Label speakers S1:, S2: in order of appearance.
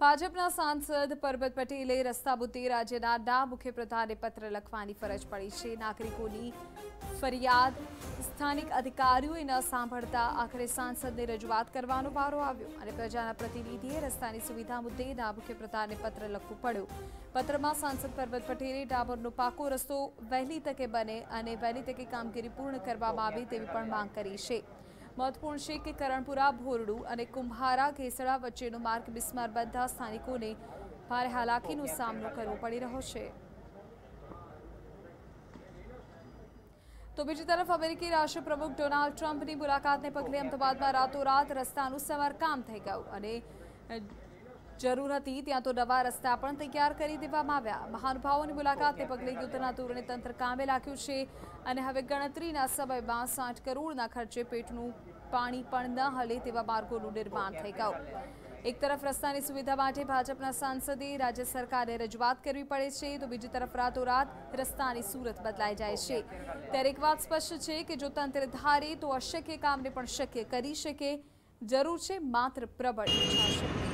S1: ભાજપના સાંસદ પરબત પટેલે રસ્તા મુદ્દે રાજ્યના ના મુખ્યપ્રધાને પત્ર લખવાની ફરજ પડી છે. નાગરિકોની ફરિયાદ સ્થાનિક અધિકારીઓએ ન સાંભળતા આખરે સાંસદને રજૂઆત કરવાનો વારો આવ્યો અને પ્રજાના પ્રતિનિધિએ રસ્તાની સુવિધા મુદ્દે ના મુખ્યપ્રધાને પત્ર લખવું પડ્યું. પત્રમાં સાંસદ પરબત પટેલે ડામરનો પાકો રસ્તો વહેલી તકે બને અને વહેલી તકે કામગીરી પૂર્ણ કરવામાં આવે તેવી પણ માંગ કરી છે. મહત્વપૂર્ણ છે કે કરણપુરા, ભોરડું અને કુંભારા કેસડા વચ્ચેનો માર્ગ બિસ્માર બધા સ્થાનિકોને ભારે હાલાકીનો સામનો કરવો પડી રહ્યો છે. તો બીજી તરફ અમેરિકી રાષ્ટ્રપ્રમુખ ડોનાલ્ડ ટ્રમ્પની મુલાકાતને પગલે અમદાવાદમાં રાતોરાત રસ્તાનું સમારકામ થઈ ગયું અને જરૂર હતી, ત્યાં તો નવા રસ્તા પણ તૈયાર કરી દેવામાં આવ્યા. મહાનુભાવોની મુલાકાતને પગલે યુદ્ધના ધોરણે તંત્ર કામે લાગ્યું છે અને હવે ગણતરીના સમયમાં સાઠ કરોડના ખર્ચે પેટનું પાણી પણ ન હલે તેવા માર્ગોનું નિર્માણ થઈ ગયું. એક તરફ રસ્તાની સુવિધા માટે ભાજપના સાંસદે રાજ્ય સરકારને રજૂઆત કરવી પડે છે, તો બીજી તરફ રાતોરાત રસ્તાની સુરત બદલાઈ જાય છે. ત્યારે એક વાત સ્પષ્ટ છે કે જો તંત્ર ધારે તો અશક્ય કામને પણ શક્ય કરી શકે. જરૂર છે માત્ર પ્રબળ ઈચ્છા